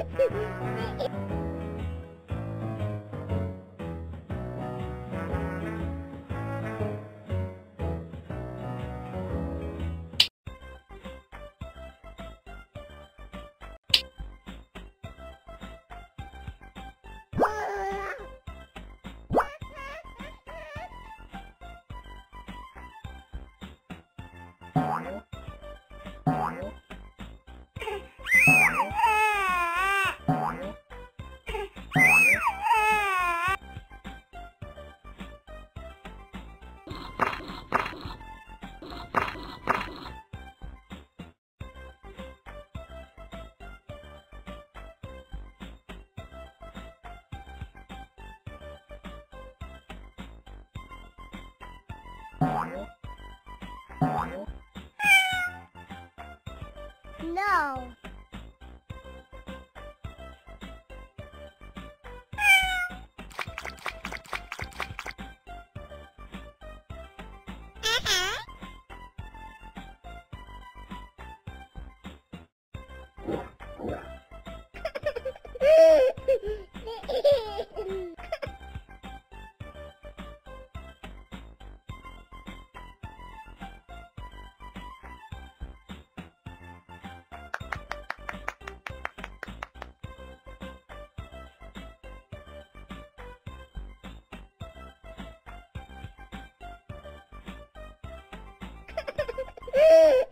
Woohoo! No.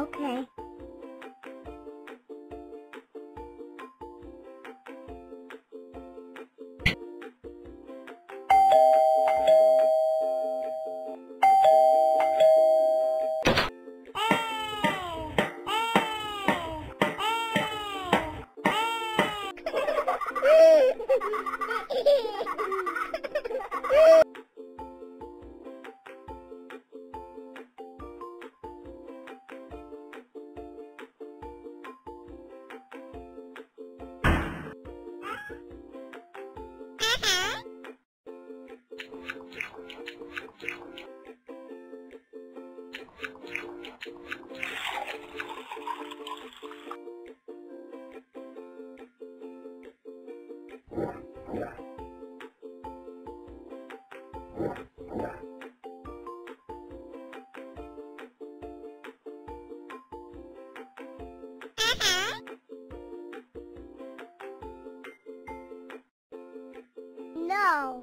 Okay. No.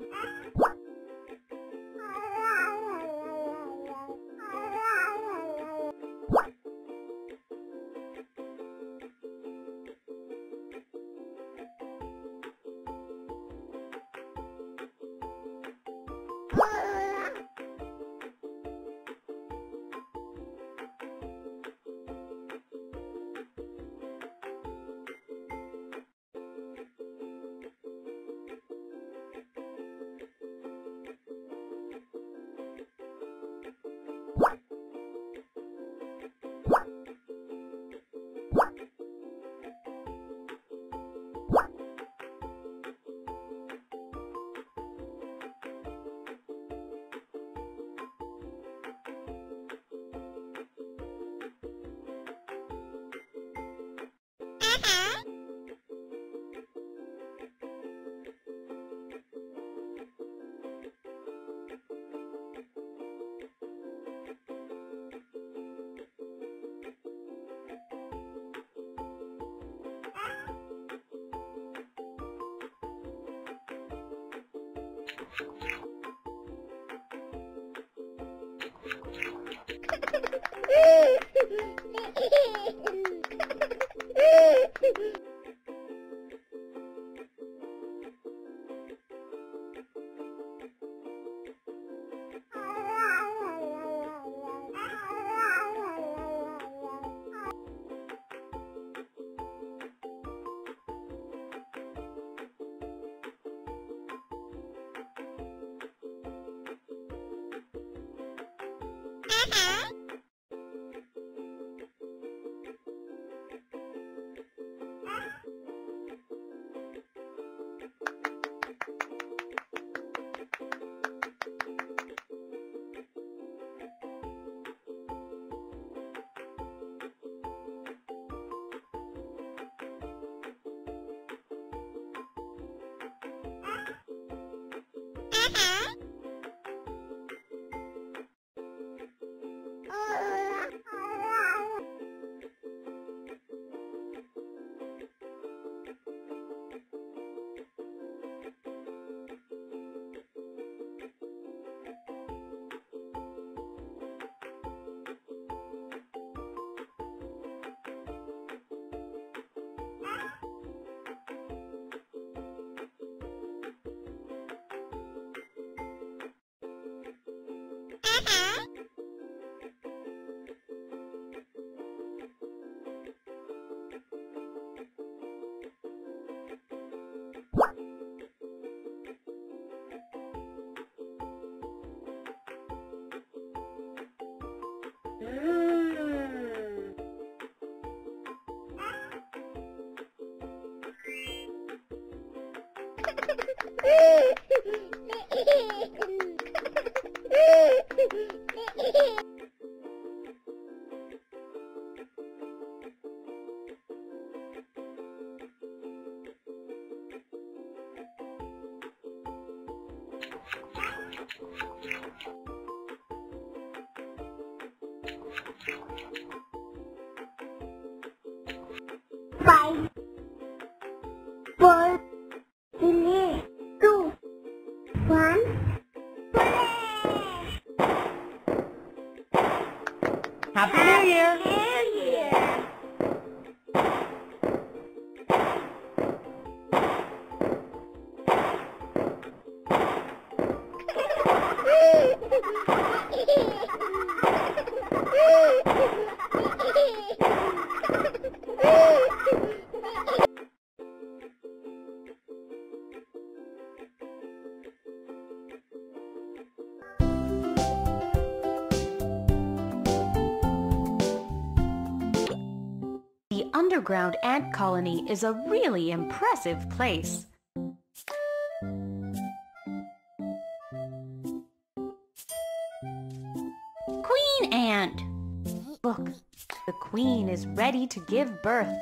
Hehehehe Mm-hmm. Hehehe. Underground ant colony is a really impressive place. Queen ant! Look, the queen is ready to give birth.